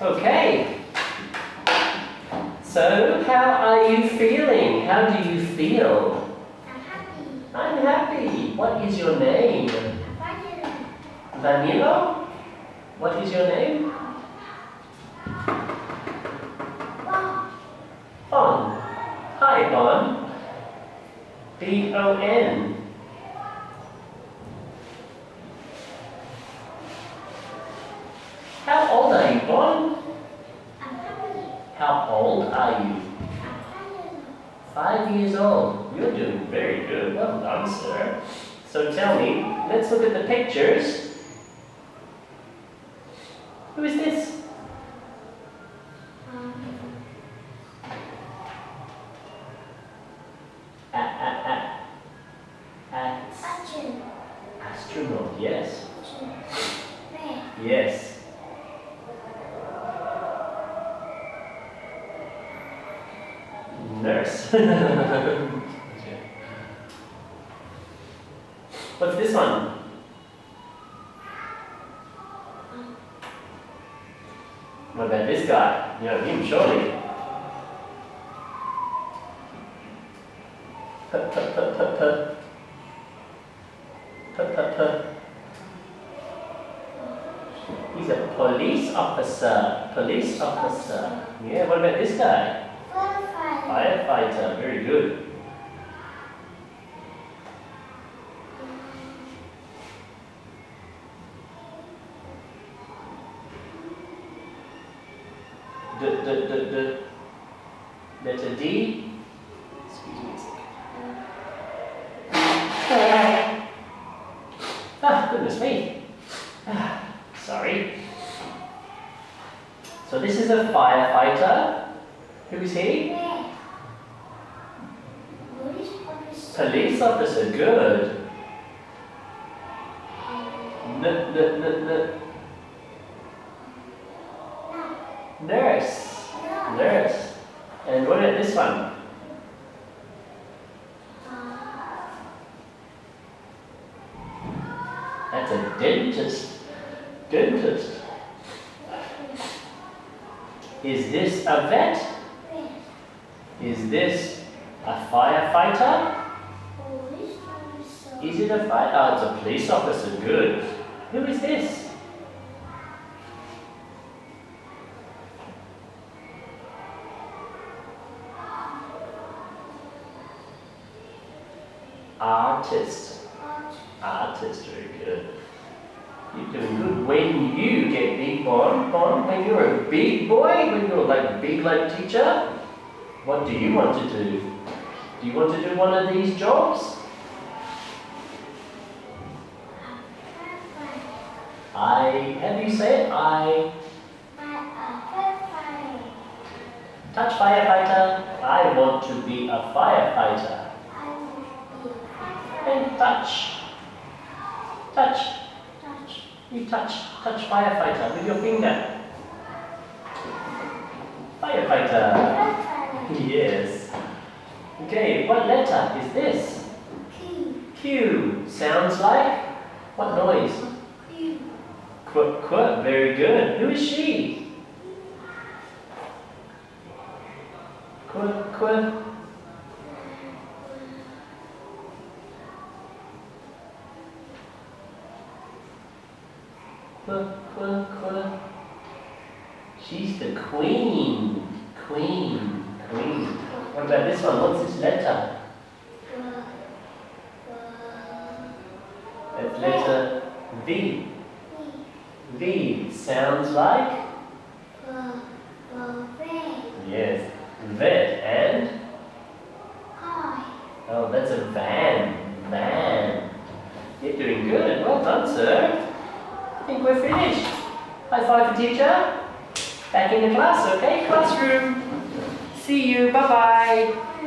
Okay. So, how are you feeling? How do you feel? I'm happy. I'm happy. What is your name? I'm Danilo? What is your name? Wow. Bon. Hi, Bon. B-O-N. How old are you, Bon? I'm happy. How old are you? Five years old. You're doing very good. Well done, sir. So tell me, let's look at the pictures. Who is this? Um, astronaut, yes. Yes. What's this one? What about this guy? You know him, surely. He's a police officer. Police officer. Yeah, what about this guy? Butterfly. Firefighter. Very good. D, d, d, d. Letter D. Excuse me a second. Ah, goodness me. Ah, sorry. So this is a firefighter. Who is he? Red. Police officer. Police officer. Good. N, n, n, n. Nurse. Nurse. And what is this one? That's a dentist. Dentist. Is this a vet? Is this a firefighter? Is it a fire? Oh, ah, it's a police officer. Good. Who is this? Artist. Artist, very good. You're doing good. When you get big, Bon, Bon, when you're a big boy, when you're like big like teacher, what do you want to do? Do you want to do one of these jobs? I, do you say it? I touch firefighter. I want to be a firefighter. I want to be And touch. Touch. touch. You touch, touch firefighter with your finger. Firefighter. Yes. Okay, what letter is this? Q. Q. Sounds like? What noise? Q. Qu, qu. Very good. Who is she? Qu, qu. Qu, qu, qu. She's the queen. Queen. What about this one? What's this letter? That's letter V. V sounds like? Yes. Vet and? Oh, that's a van. Van. You're doing good. Well done, sir. I think we're finished. High five teacher. Back in the class, okay? Classroom. See you. Bye-bye.